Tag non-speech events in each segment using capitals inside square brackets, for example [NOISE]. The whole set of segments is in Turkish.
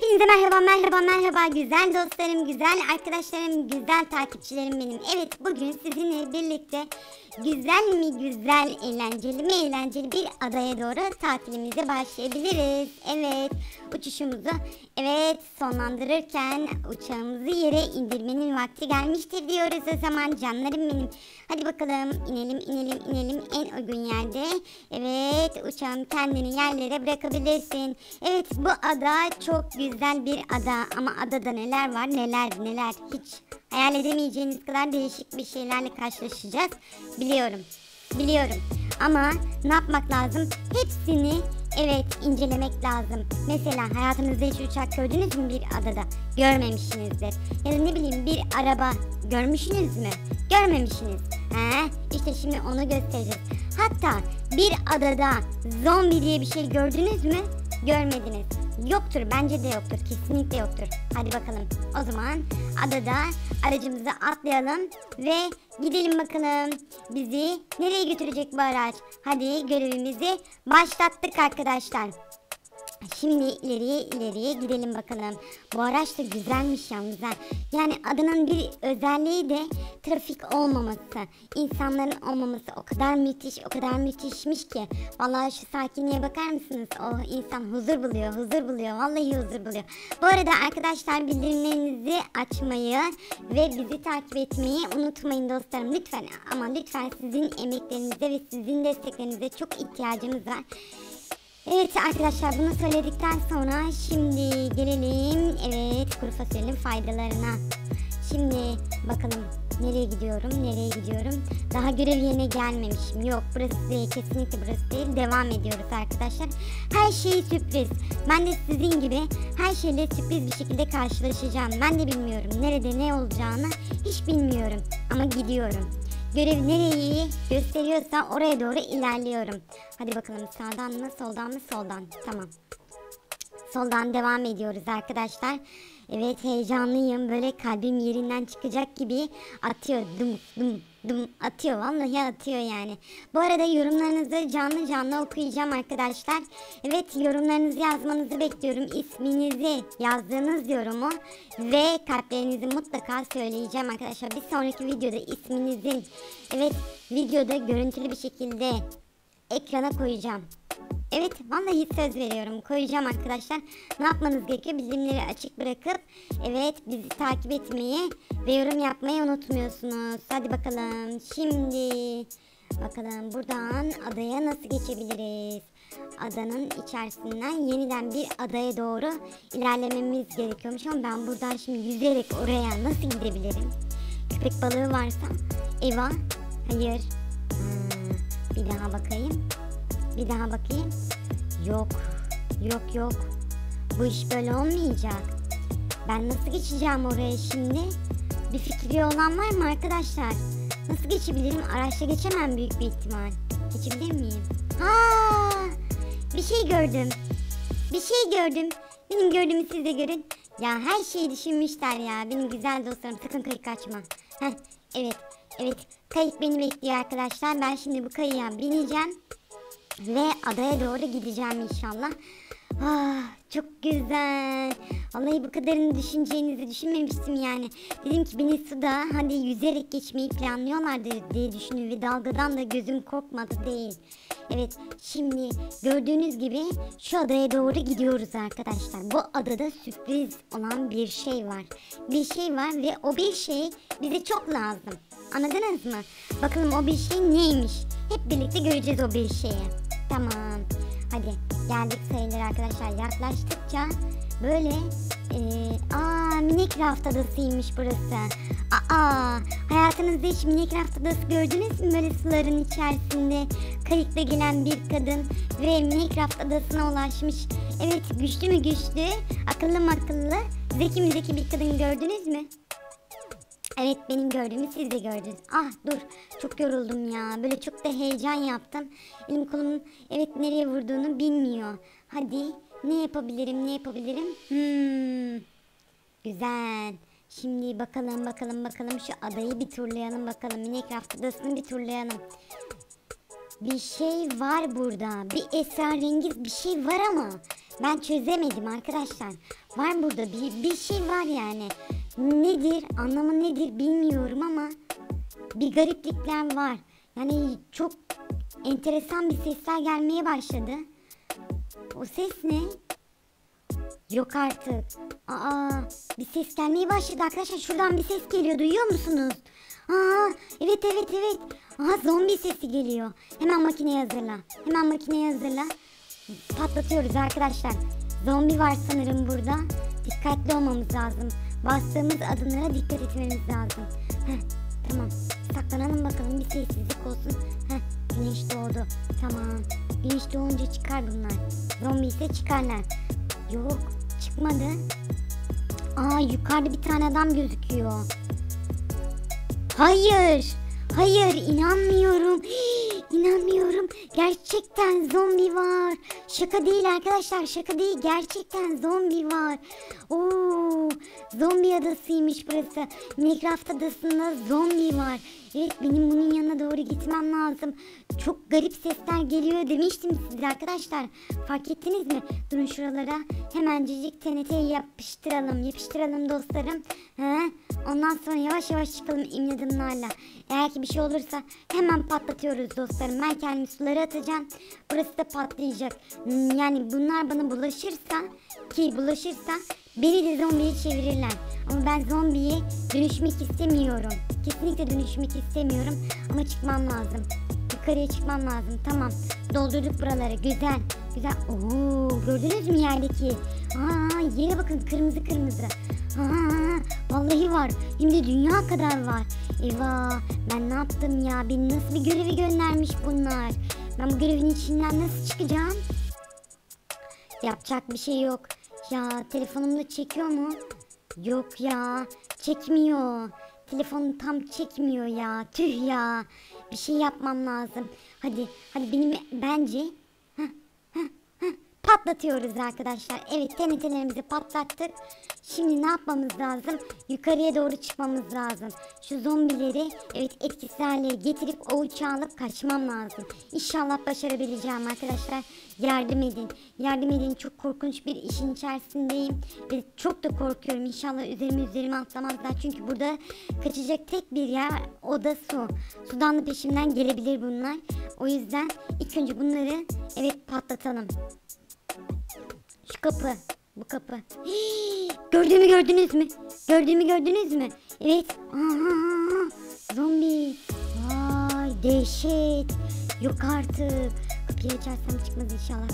Hepinize merhaba merhaba merhaba güzel dostlarım güzel arkadaşlarım güzel takipçilerim benim. Evet bugün sizinle birlikte güzel mi güzel eğlenceli mi eğlenceli bir adaya doğru tatilimize başlayabiliriz. Evet uçuşumuzu evet sonlandırırken uçağımızı yere indirmenin vakti gelmiştir diyoruz o zaman canlarım benim. Hadi bakalım inelim inelim inelim en uygun yerde. Evet uçağın kendini yerlere bırakabilirsin. Evet bu ada çok güzel bir ada ama adada neler var neler neler hiç hayal edemeyeceğiniz kadar değişik bir şeylerle karşılaşacağız. Biliyorum biliyorum ama ne yapmak lazım? Hepsini evet incelemek lazım. Mesela hayatınızda hiç uçak gördünüz mü bir adada? Görmemişsinizdir. Ya da ne bileyim bir araba görmüşsünüz mü? Görmemişsiniz. He, işte şimdi onu göstereceğiz. Hatta bir adada zombi diye bir şey gördünüz mü? Görmediniz. Yoktur bence de yoktur. Kesinlikle yoktur. Hadi bakalım. O zaman adada aracımıza atlayalım ve gidelim bakalım. Bizi nereye götürecek bu araç? Hadi görevimizi başlattık arkadaşlar. Şimdi ileriye ileriye gidelim bakalım. Bu araç da güzelmiş yalnız. ha. Yani adanın bir özelliği de trafik olmaması. İnsanların olmaması o kadar müthiş, o kadar müthişmiş ki. Vallahi şu sakinliğe bakar mısınız? Oh insan huzur buluyor, huzur buluyor. Vallahi huzur buluyor. Bu arada arkadaşlar bildirimlerinizi açmayı ve bizi takip etmeyi unutmayın dostlarım. Lütfen ama lütfen sizin emeklerinize ve sizin desteklerinize çok ihtiyacımız var. Evet arkadaşlar bunu söyledikten sonra şimdi gelelim evet kuru fasulyenin faydalarına. Şimdi bakalım nereye gidiyorum nereye gidiyorum. Daha görev yerine gelmemişim. Yok burası değil kesinlikle burası değil. Devam ediyoruz arkadaşlar. Her şey sürpriz. Ben de sizin gibi her şeyle sürpriz bir şekilde karşılaşacağım. Ben de bilmiyorum nerede ne olacağını hiç bilmiyorum. Ama gidiyorum. Görev nereyi gösteriyorsa oraya doğru ilerliyorum. Hadi bakalım sağdan mı soldan mı soldan. Tamam. Soldan devam ediyoruz arkadaşlar. Evet heyecanlıyım. Böyle kalbim yerinden çıkacak gibi atıyor. Dum dum dum atıyor. Vallahi atıyor yani. Bu arada yorumlarınızı canlı canlı okuyacağım arkadaşlar. Evet yorumlarınızı yazmanızı bekliyorum. İsminizi yazdığınız yorumu ve kalplerinizi mutlaka söyleyeceğim arkadaşlar. Bir sonraki videoda isminizin evet videoda görüntülü bir şekilde ekrana koyacağım. Evet vallahi söz veriyorum koyacağım arkadaşlar. Ne yapmanız gerekiyor? Bildirimleri açık bırakıp evet bizi takip etmeyi ve yorum yapmayı unutmuyorsunuz. Hadi bakalım şimdi bakalım buradan adaya nasıl geçebiliriz? Adanın içerisinden yeniden bir adaya doğru ilerlememiz gerekiyormuş ama ben buradan şimdi yüzerek oraya nasıl gidebilirim? Köpek balığı varsa Eva hayır Hmm, bir daha bakayım. Bir daha bakayım. Yok. Yok yok. Bu iş böyle olmayacak. Ben nasıl geçeceğim oraya şimdi? Bir fikri olan var mı arkadaşlar? Nasıl geçebilirim? Araçla geçemem büyük bir ihtimal. Geçebilir miyim? Ha! Bir şey gördüm. Bir şey gördüm. Benim gördüğümü siz de görün. Ya her şeyi düşünmüşler ya. Benim güzel dostlarım sakın kayık kaçma. Heh, evet. Evet. Kayık beni bekliyor arkadaşlar. Ben şimdi bu kayığa bineceğim. Ve adaya doğru gideceğim inşallah. Ah, çok güzel. Vallahi bu kadarını düşüneceğinizi düşünmemiştim yani. Dedim ki beni suda hadi yüzerek geçmeyi planlıyorlardı diye düşündüm ve dalgadan da gözüm korkmadı değil. Evet şimdi gördüğünüz gibi şu adaya doğru gidiyoruz arkadaşlar. Bu adada sürpriz olan bir şey var. Bir şey var ve o bir şey bize çok lazım. Anladınız mı? Bakalım o bir şey neymiş? Hep birlikte göreceğiz o bir şeyi. Tamam. Hadi geldik sayılır arkadaşlar. Yaklaştıkça böyle e, aa Minecraft adasıymış burası. Aa hayatınızda hiç Minecraft adası gördünüz mü böyle suların içerisinde kayıkla gelen bir kadın ve Minecraft adasına ulaşmış. Evet güçlü mü güçlü, akıllı mı akıllı, zeki mi zeki bir kadın gördünüz mü? Evet benim gördüğümü siz de gördünüz. Ah dur çok yoruldum ya. Böyle çok da heyecan yaptım. Elim kolum evet nereye vurduğunu bilmiyor. Hadi ne yapabilirim ne yapabilirim? Hmm. Güzel. Şimdi bakalım bakalım bakalım şu adayı bir turlayalım bakalım. Minecraft adasını bir turlayalım. Bir şey var burada. Bir esrarengiz bir şey var ama Ben çözemedim arkadaşlar. Var burada bir, bir şey var yani. Nedir anlamı nedir bilmiyorum ama bir gariplikler var. Yani çok enteresan bir sesler gelmeye başladı. O ses ne? Yok artık. Aa, bir ses gelmeye başladı arkadaşlar. Şuradan bir ses geliyor. Duyuyor musunuz? Aa, evet evet evet. Aha zombi sesi geliyor. Hemen makineyi hazırla. Hemen makineyi hazırla. Patlatıyoruz arkadaşlar. Zombi var sanırım burada. Dikkatli olmamız lazım. Bastığımız adımlara dikkat etmemiz lazım. Heh, tamam. Saklanalım bakalım bir sessizlik olsun. Heh, güneş doğdu. Tamam. Güneş doğunca çıkar bunlar. Zombi ise çıkarlar. Yok çıkmadı. Aa yukarıda bir tane adam gözüküyor. Hayır. Hayır inanmıyorum. İnanmıyorum. Gerçekten zombi var. Şaka değil arkadaşlar şaka değil. Gerçekten zombi var. Oo, zombi adasıymış burası. Minecraft adasında zombi var. Evet benim bunun yanına doğru gitmem lazım. Çok garip sesler geliyor demiştim size arkadaşlar. Fark ettiniz mi? Durun şuralara. Hemencecik TNT'yi yapıştıralım. Yapıştıralım dostlarım. He? Ondan sonra yavaş yavaş çıkalım emin. Eğer ki bir şey olursa hemen patlatıyoruz dostlarım. Ben kendimi sulara atacağım. Burası da patlayacak. Hmm, Yani bunlar bana bulaşırsa ki bulaşırsa beni de zombiye çevirirler. Ama ben zombiye dönüşmek istemiyorum. Kesinlikle dönüşmek istemiyorum. Ama çıkmam lazım. Yukarıya çıkmam lazım. Tamam. Doldurduk buraları. Güzel. Güzel. Oo, gördünüz mü yerdeki? Aa, yere bakın kırmızı kırmızı. Aa, vallahi var. Hem de dünya kadar var. Eyvah. Ben ne yaptım ya? Beni nasıl bir görevi göndermiş bunlar? Ben bu görevin içinden nasıl çıkacağım? Yapacak bir şey yok. Ya telefonumda çekiyor mu? Yok ya. Çekmiyor. Telefonu tam çekmiyor ya. Tüh ya. Bir şey yapmam lazım. Hadi hadi benim bence patlatıyoruz arkadaşlar. Evet TNT'lerimizi patlattık. Şimdi ne yapmamız lazım? Yukarıya doğru çıkmamız lazım. Şu zombileri evet etkisiz hale getirip o uçağı alıp kaçmam lazım. İnşallah başarabileceğim arkadaşlar. Yardım edin. Yardım edin. Çok korkunç bir işin içerisindeyim. Ve çok da korkuyorum. İnşallah üzerime üzerime atlamazlar. Çünkü burada kaçacak tek bir yer. O da su. Sudan da peşimden gelebilir bunlar. O yüzden ilk önce bunları evet patlatalım. Şu kapı. Bu kapı. Hii, [GASPS] gördüğümü gördünüz mü? Gördüğümü gördünüz mü? Evet. Aha, zombi. Vay dehşet. Yok artık. Kapıyı açarsam çıkmaz inşallah.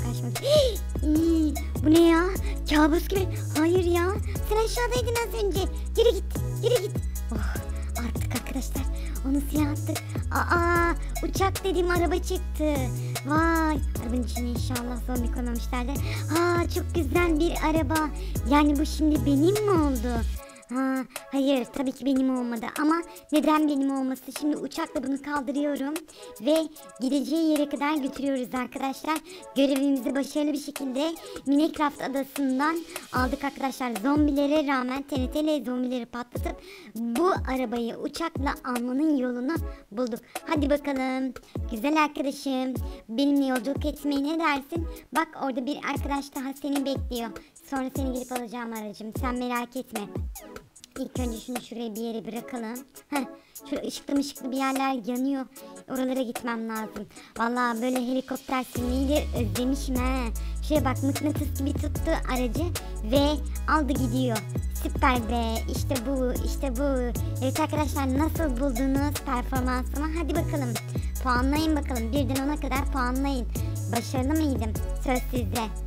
Hii, bu ne ya? Kabus gibi. Hayır ya. Sen aşağıdaydın az önce. Geri git. Geri git. Oh, artık arkadaşlar onu silah attık. Aa uçak dediğim araba çıktı. Vay arabanın içine inşallah zombi koymamışlardır. Ha çok güzel bir araba. Yani bu şimdi benim mi oldu? Ha, hayır tabii ki benim olmadı ama neden benim olması? Şimdi uçakla bunu kaldırıyorum ve gideceği yere kadar götürüyoruz arkadaşlar. Görevimizi başarılı bir şekilde Minecraft adasından aldık arkadaşlar. Zombilere rağmen TNT'le zombileri patlatıp bu arabayı uçakla almanın yolunu bulduk. Hadi bakalım güzel arkadaşım benimle yolculuk etmeye ne dersin? Bak orada bir arkadaş daha seni bekliyor. Sonra seni gelip alacağım aracım sen merak etme. İlk önce şunu şuraya bir yere bırakalım. Heh, şurada ışıklı mışıklı bir yerler yanıyor. Oralara gitmem lazım. Vallahi böyle helikopter de özlemişim he. Şuraya bak mıknatıs gibi tuttu aracı ve aldı gidiyor. Süper be işte bu işte bu. Evet arkadaşlar nasıl buldunuz performansımı? Hadi bakalım puanlayın bakalım. Birden ona kadar puanlayın. Başarılı mıydım? Söz sizde.